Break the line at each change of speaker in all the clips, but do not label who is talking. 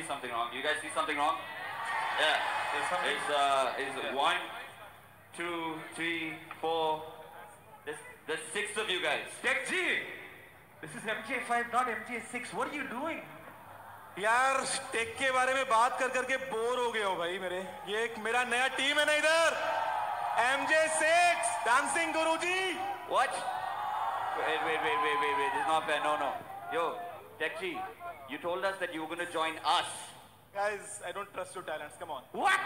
see something wrong. You guys see something wrong? Yeah.
There's something-
It's uh, it's one, two, three, four. There's there's six of you guys.
Tech G! This is MJ5, not MJ6. What are you doing?
यार tech के बारे में बात कर करके bore हो गए हो भाई मेरे ये एक मेरा नया टीम है ना इधर MJ six dancing Guruji
What? Wait, wait, wait, wait, wait, wait. This is not fair. No, no. Yo, you told us that you were gonna join us.
guys I don't trust your talents come on
What?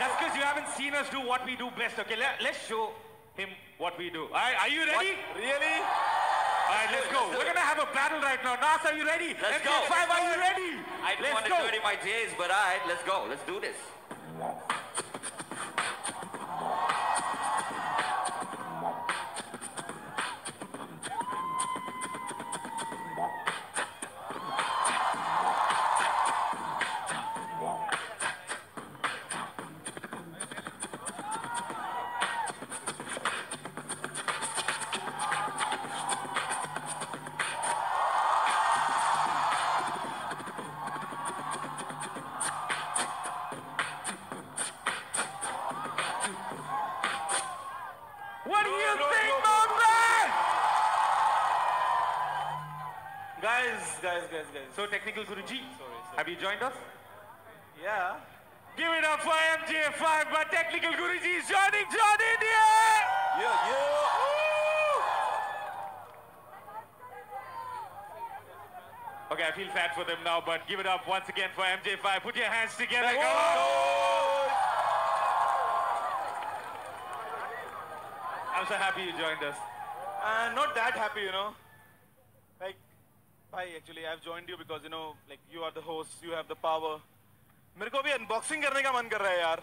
That's because you haven't seen us do what we do best. Okay, let, let's show him what we do. All right, are you ready?
really
All right, let's go. We're gonna have a battle right now. Nas, are you ready?
Let's go.
MJ5, are you ready?
I don't
let's
want to
go.
dirty my J's, but alright, let's go. Let's do this.
Guys guys guys guys
So, Technical Guruji,
sorry.
have you joined us?
yeah
Give it up for MJ5, but Technical Guruji is joining John India!
yeah yeah
Okay, I feel sad for them now, but give it up once again for MJ5. Put your hands together.
Whoa!
I'm so happy you joined us.
Uh, not that happy, you know. Like, bhai, actually, I've joined you because you know, like, you are the host, you have the power. मेरे को भी unboxing करने का मन कर रहा है यार.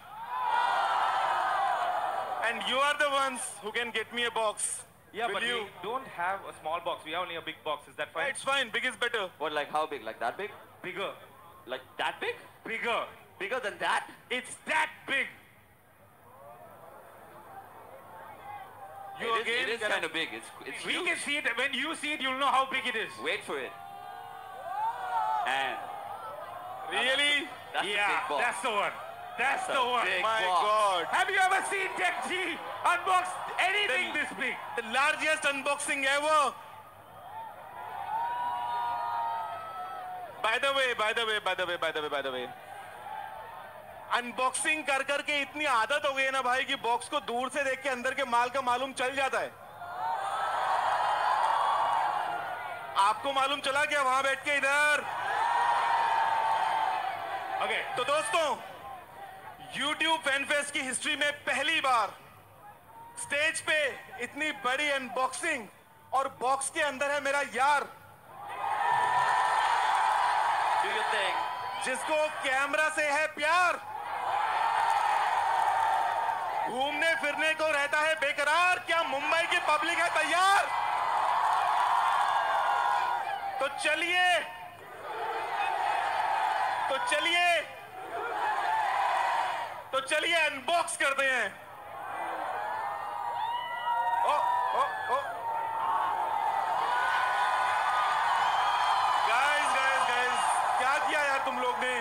And you are the ones who can get me a box.
Yeah,
Will
but
you?
we don't have a small box. We have only a big box. Is that fine?
It's fine. Big is better.
What, like how big? Like that big?
Bigger.
Like that big?
Bigger.
Bigger than that?
It's that big.
You
it is, it is kind of big. It's it's
We
huge.
can see it. When you see it, you'll know how big it is.
Wait for it. And
Really?
that's
yeah, that's the one. That's
That's
the one.
My
box.
God.
Have you ever seen Tech G unbox anything
The-
this big?
The largest unboxing ever. By the way, by the way, by the way, by the way, by the way. Unboxing कर कर के इतनी आदत हो गई है ना भाई कि बॉक्स को दूर से देख के अंदर के माल का मालूम चल जाता है आपको मालूम चला क्या वहाँ बैठ के इधर
Okay.
तो दोस्तों YouTube फ़ैन फेस्ट की हिस्ट्री में पहली बार स्टेज पे इतनी बड़ी अनबॉक्सिंग और बॉक्स के अंदर है मेरा यार. जिसको कैमरा से है प्यार घूमने फिरने को रहता है बेकरार, क्या मुंबई की पब्लिक है तैयार? तो चलिए तो चलिए तो चलिए अनबॉक्स करते हैं। ओ ओ ओ। गाइस गाइस गाइस क्या किया यार तुम लोग ने?